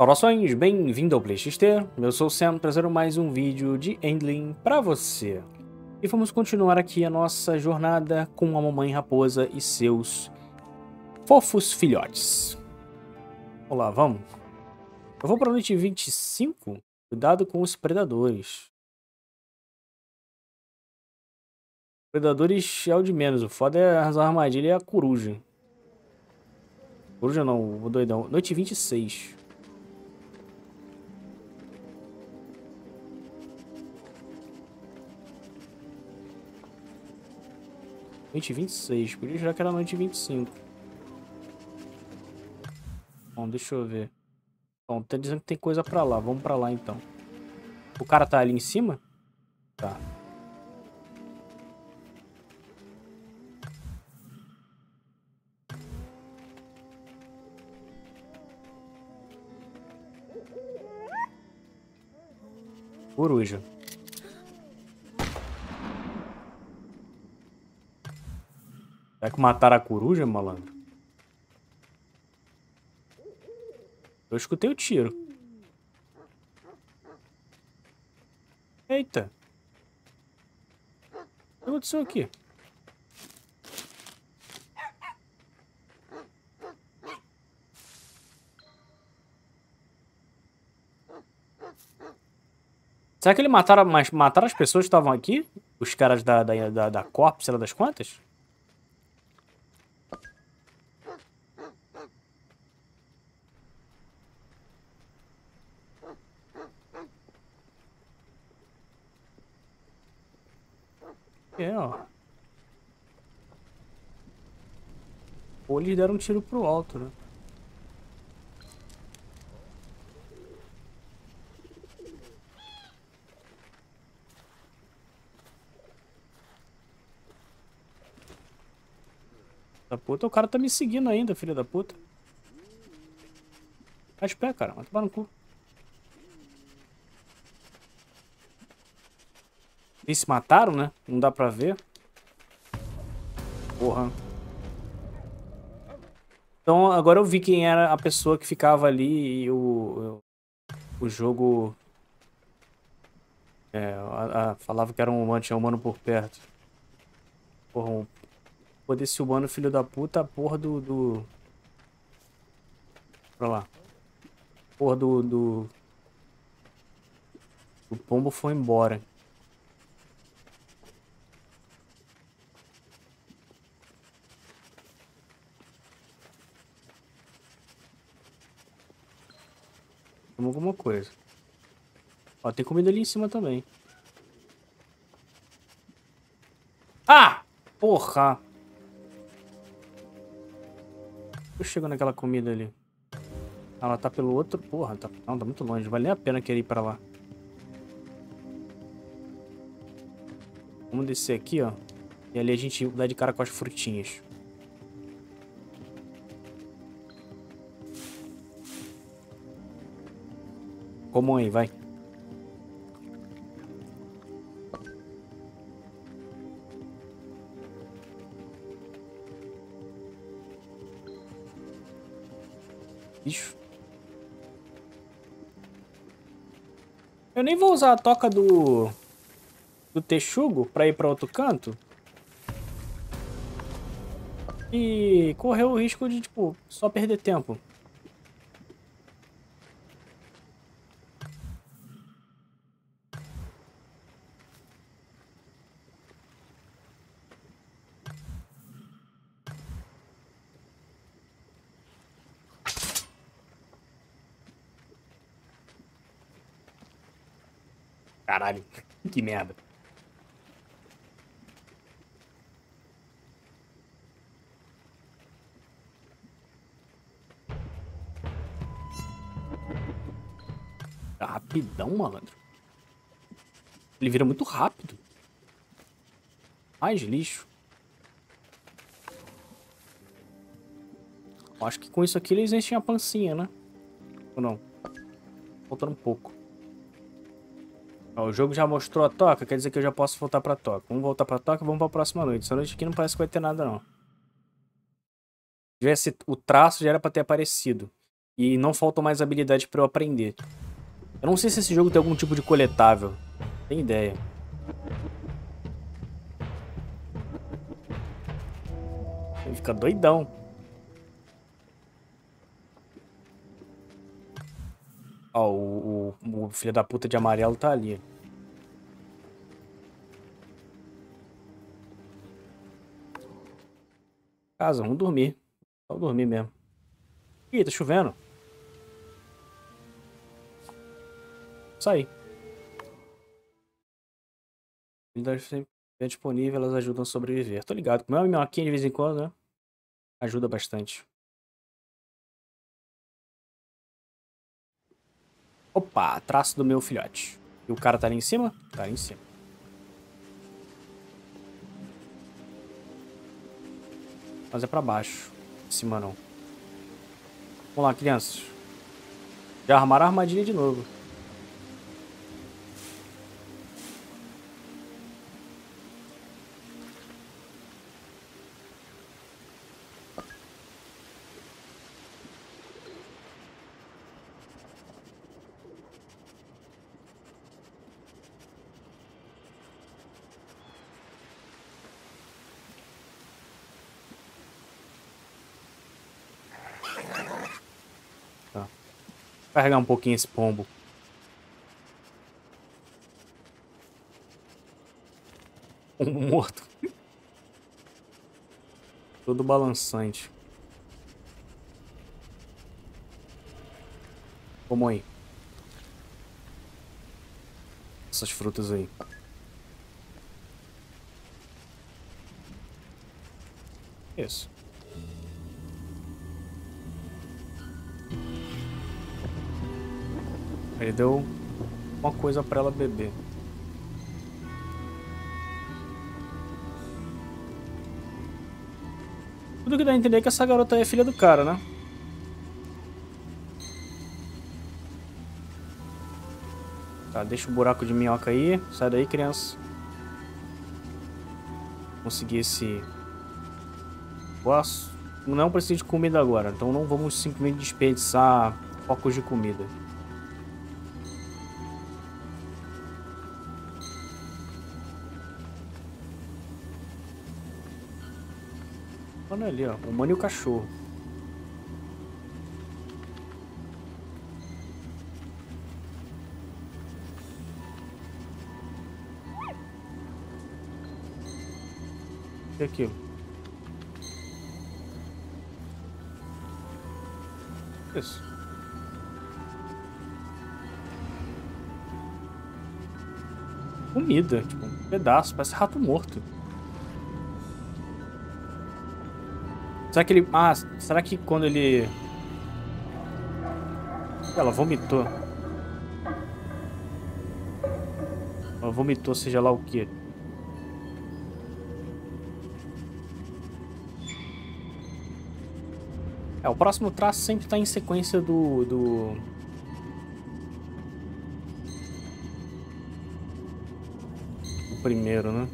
Saudações, bem-vindo ao PlayXT, eu sou o Sam, trazendo mais um vídeo de Endling pra você. E vamos continuar aqui a nossa jornada com a mamãe raposa e seus fofos filhotes. Vamos lá, vamos. Eu vou pra noite 25, cuidado com os predadores. Predadores é o de menos, o foda é as armadilhas e a coruja. Coruja não, o doidão. Noite 26. Noite 26, podia já que era noite 25. Bom, deixa eu ver. Bom, tá dizendo que tem coisa pra lá, vamos pra lá então. O cara tá ali em cima? Tá. Coruja. Será que mataram a coruja, malandro? Eu escutei o tiro. Eita. O que aconteceu aqui? Será que ele mataram, mas mataram as pessoas que estavam aqui? Os caras da, da, da, da Corp, sei lá das quantas? É, ó. Ou eles deram um tiro pro alto, né? Da puta, o cara tá me seguindo ainda, filho da puta. Faz pé, cara. Vai tomar no cu. Eles se mataram, né? Não dá pra ver. Porra. Então, agora eu vi quem era a pessoa que ficava ali e o... O jogo... É, a, a, falava que era um humano, tinha um humano por perto. Porra, um Pô, desse humano, filho da puta, porra do... do... Pra lá. Porra do, do... O pombo foi embora. Alguma coisa. Ó, tem comida ali em cima também. Ah! Porra! eu chego naquela comida ali? Ela tá pelo outro... Porra, tá... Não, tá muito longe. Vale nem a pena querer ir pra lá. Vamos descer aqui, ó. E ali a gente dá de cara com as frutinhas. Como aí, vai. bicho. Eu nem vou usar a toca do... Do texugo pra ir pra outro canto. E correr o risco de, tipo, só perder tempo. Caralho, que merda. Tá rapidão, malandro. Ele vira muito rápido. Mais lixo. Acho que com isso aqui eles enchem a pancinha, né? Ou não? Faltando um pouco. Ó, o jogo já mostrou a toca, quer dizer que eu já posso voltar pra toca. Vamos voltar pra toca, vamos pra próxima noite. Essa noite aqui não parece que vai ter nada, não. Se tivesse o traço, já era pra ter aparecido. E não faltam mais habilidades pra eu aprender. Eu não sei se esse jogo tem algum tipo de coletável. Tem ideia. Ele fica doidão. O, filho da puta de amarelo tá ali. Casa, vamos dormir. Vamos dormir mesmo. Ih, tá chovendo. Sai. Habilidades sempre disponível, elas ajudam a sobreviver. Tô ligado. Comer uma minhoquinha de vez em quando, né? Ajuda bastante. Opa, traço do meu filhote. E o cara tá ali em cima? Tá ali em cima. Mas é pra baixo. Em cima não. Vamos lá, crianças. Já armaram a armadilha de novo. Carregar um pouquinho esse pombo. Um morto. Todo balançante. Como aí? Essas frutas aí. Isso. Ele deu uma coisa pra ela beber. Tudo que dá a entender é que essa garota é filha do cara, né? Tá, deixa o buraco de minhoca aí. Sai daí, criança. Conseguir esse... Posso? Não preciso de comida agora, então não vamos simplesmente desperdiçar focos de comida. Olha ali, ó. O mano e o cachorro. E aqui? Isso. Comida, tipo, um pedaço, parece rato morto. Será que ele... Ah, será que quando ele... Ela vomitou. Ela vomitou, seja lá o que. É, o próximo traço sempre está em sequência do... do... Primeiro, né?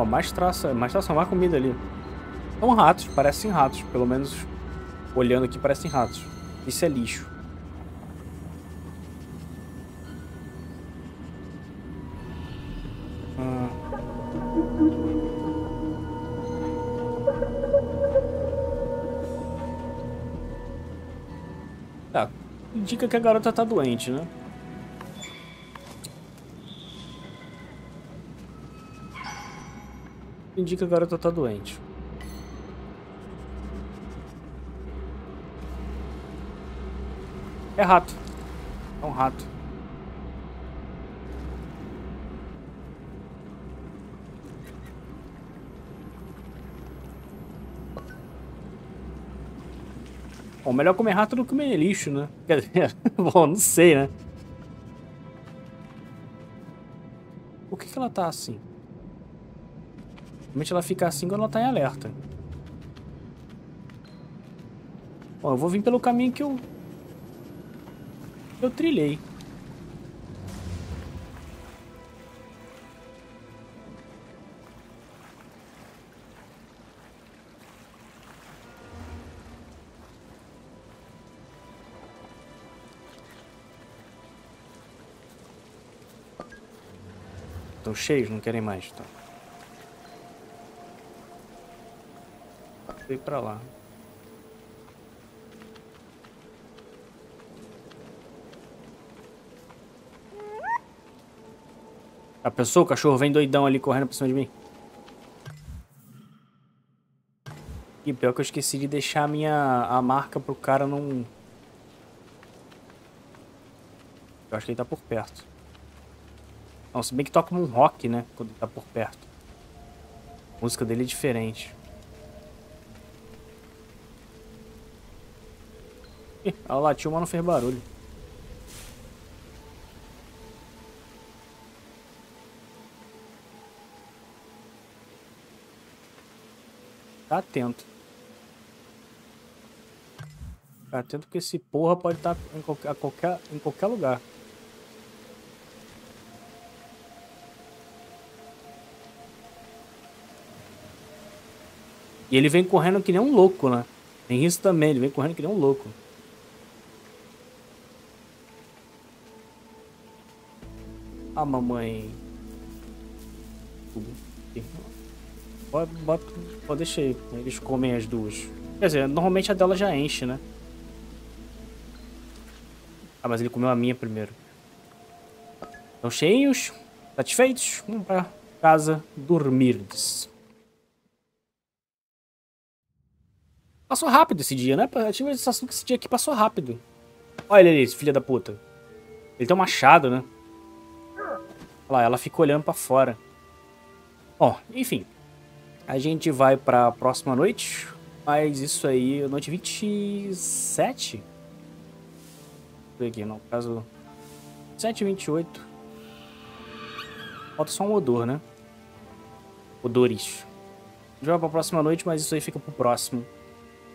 Ó, mais traça, mais traça, mais comida ali. São ratos, parecem ratos. Pelo menos olhando aqui parecem ratos. Isso é lixo. Ah. Tá. Indica que a garota tá doente, né? Indica que a garota tá doente. É rato. É um rato. Bom, melhor comer rato do que comer lixo, né? Quer dizer, bom, não sei, né? Por que, que ela tá assim? Normalmente ela fica assim quando ela tá em alerta. Ó, eu vou vir pelo caminho que eu... Eu trilhei. Estão cheios, não querem mais, então. Fui pra lá. A pessoa, o cachorro vem doidão ali correndo por cima de mim. E pior que eu esqueci de deixar a minha a marca pro cara não... Eu acho que ele tá por perto. Não, se bem que toca um rock, né? Quando ele tá por perto. A música dele é diferente. Lá, tio, mas não fez barulho. Tá atento. Fica atento que esse porra pode estar tá em qualquer, qualquer, em qualquer lugar. E ele vem correndo que nem um louco, né? Tem isso também, ele vem correndo que nem um louco. A mamãe. Pode, deixar aí, eles comem as duas. Quer dizer, normalmente a dela já enche, né? Ah, mas ele comeu a minha primeiro. Estão cheios, satisfeitos, vamos pra casa dormir. Passou rápido esse dia, né? Eu tive a sensação que esse dia aqui passou rápido. Olha ele filho da puta. Ele tem um machado, né? Lá, ela fica olhando pra fora. Bom, enfim. A gente vai pra próxima noite. Mas isso aí, noite 27? aqui, no caso 728. Falta só um odor, né? Odores. A gente vai pra próxima noite, mas isso aí fica pro próximo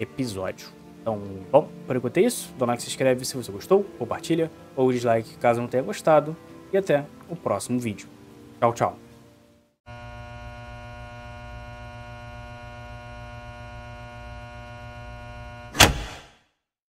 episódio. Então, bom, por enquanto é isso. Dá like, se inscreve se você gostou, compartilha ou dislike caso não tenha gostado. E até o próximo vídeo. Tchau, tchau.